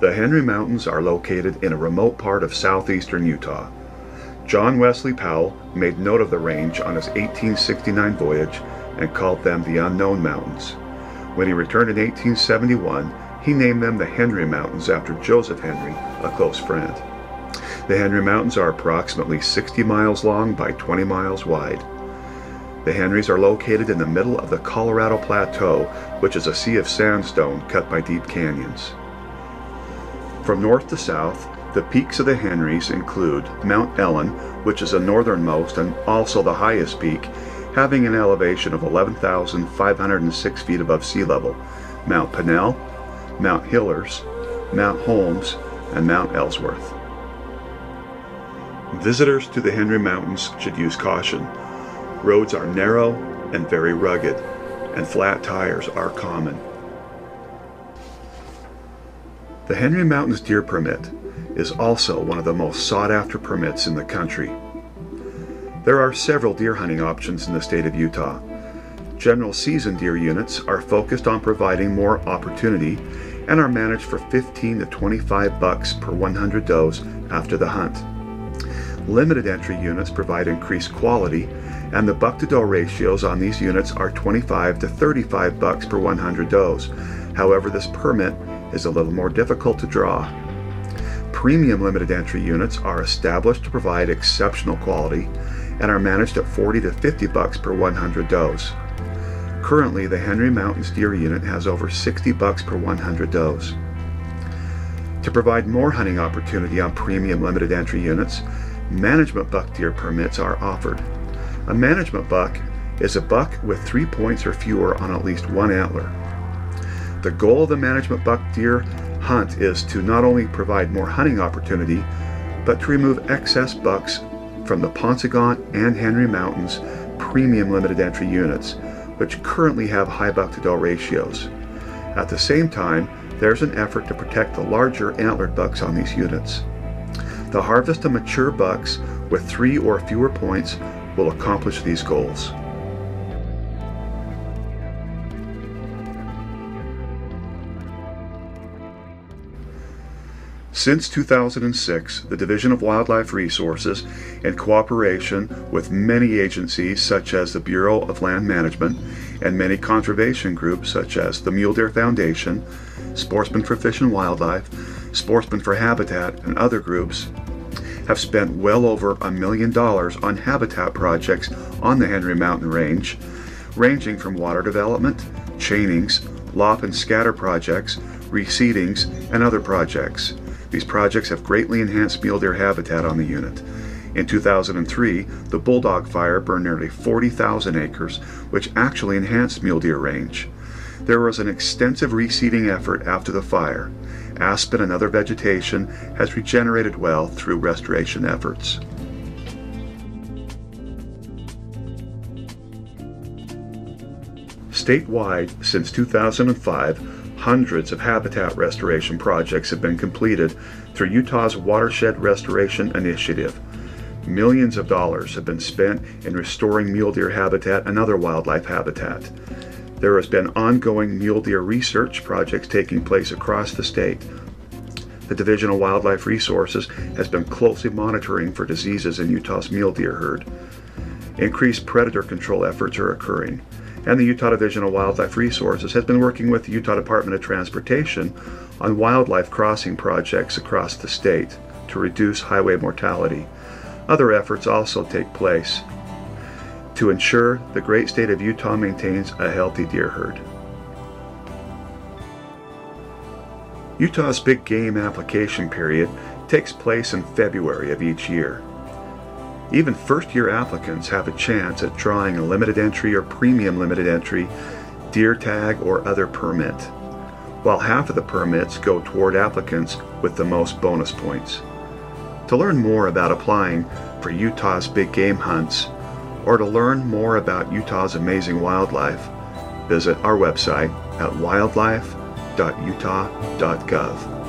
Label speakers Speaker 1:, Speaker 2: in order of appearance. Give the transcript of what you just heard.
Speaker 1: The Henry Mountains are located in a remote part of southeastern Utah. John Wesley Powell made note of the range on his 1869 voyage and called them the Unknown Mountains. When he returned in 1871, he named them the Henry Mountains after Joseph Henry, a close friend. The Henry Mountains are approximately 60 miles long by 20 miles wide. The Henrys are located in the middle of the Colorado Plateau, which is a sea of sandstone cut by deep canyons. From north to south, the peaks of the Henrys include Mount Ellen, which is the northernmost and also the highest peak, having an elevation of 11,506 feet above sea level, Mount Pennell, Mount Hillers, Mount Holmes, and Mount Ellsworth. Visitors to the Henry Mountains should use caution. Roads are narrow and very rugged, and flat tires are common. The Henry Mountains Deer Permit is also one of the most sought after permits in the country. There are several deer hunting options in the state of Utah. General season deer units are focused on providing more opportunity and are managed for 15 to 25 bucks per 100 does after the hunt. Limited entry units provide increased quality and the buck to doe ratios on these units are 25 to 35 bucks per 100 does. However, this permit is a little more difficult to draw. Premium limited entry units are established to provide exceptional quality and are managed at 40 to 50 bucks per 100 does. Currently, the Henry Mountains deer unit has over 60 bucks per 100 does. To provide more hunting opportunity on premium limited entry units, management buck deer permits are offered. A management buck is a buck with three points or fewer on at least one antler. The goal of the management buck deer hunt is to not only provide more hunting opportunity, but to remove excess bucks from the Paunsaugunt and Henry Mountains premium limited entry units, which currently have high buck to doe ratios. At the same time, there's an effort to protect the larger antlered bucks on these units. The harvest of mature bucks with three or fewer points will accomplish these goals. Since 2006, the Division of Wildlife Resources, in cooperation with many agencies such as the Bureau of Land Management and many conservation groups such as the Mule Deer Foundation, Sportsmen for Fish and Wildlife, Sportsmen for Habitat, and other groups, have spent well over a million dollars on habitat projects on the Henry Mountain Range, ranging from water development, chainings, lop and scatter projects, reseedings, and other projects. These projects have greatly enhanced mule deer habitat on the unit. In 2003, the Bulldog Fire burned nearly 40,000 acres, which actually enhanced mule deer range. There was an extensive reseeding effort after the fire. Aspen and other vegetation has regenerated well through restoration efforts. Statewide, since 2005, Hundreds of habitat restoration projects have been completed through Utah's Watershed Restoration Initiative. Millions of dollars have been spent in restoring mule deer habitat and other wildlife habitat. There has been ongoing mule deer research projects taking place across the state. The Division of Wildlife Resources has been closely monitoring for diseases in Utah's mule deer herd. Increased predator control efforts are occurring and the Utah Division of Wildlife Resources has been working with the Utah Department of Transportation on wildlife crossing projects across the state to reduce highway mortality. Other efforts also take place to ensure the great state of Utah maintains a healthy deer herd. Utah's big game application period takes place in February of each year. Even first year applicants have a chance at drawing a limited entry or premium limited entry, deer tag, or other permit, while half of the permits go toward applicants with the most bonus points. To learn more about applying for Utah's big game hunts, or to learn more about Utah's amazing wildlife, visit our website at wildlife.utah.gov.